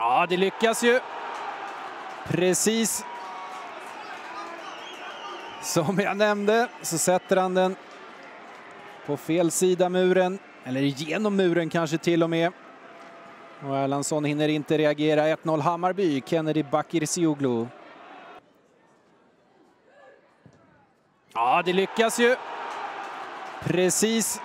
Ja, det lyckas ju. Precis som jag nämnde så sätter han den på fel sida muren, eller genom muren kanske till och med. Och Erlandsson hinner inte reagera. 1-0 Hammarby, Kennedy Bakircioglu. Ja, det lyckas ju. Precis